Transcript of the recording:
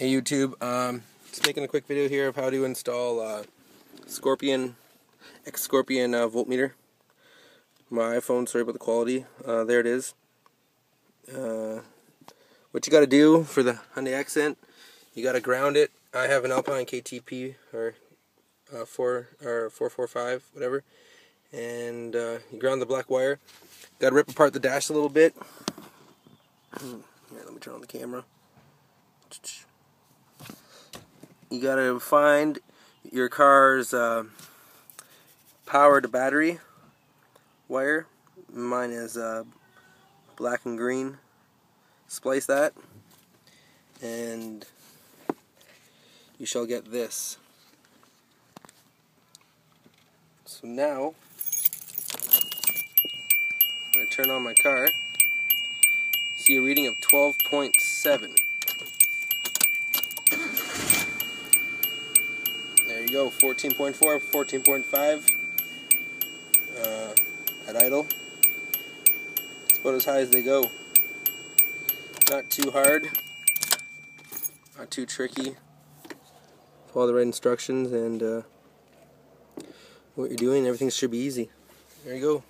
Hey YouTube, um, just making a quick video here of how to install uh, Scorpion, X-Scorpion uh, voltmeter. My iPhone, sorry about the quality. Uh, there it is. Uh, what you got to do for the Hyundai Accent, you got to ground it. I have an Alpine KTP or uh, four or four four five, whatever, and uh, you ground the black wire. Got to rip apart the dash a little bit. Here, let me turn on the camera. You gotta find your car's uh, power to battery wire. Mine is uh, black and green. Splice that, and you shall get this. So now, I turn on my car see a reading of 12.7. you go, 14.4, 14.5 uh, at idle. It's about as high as they go. Not too hard, not too tricky. Follow the right instructions and uh, what you're doing, everything should be easy. There you go.